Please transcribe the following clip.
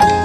oh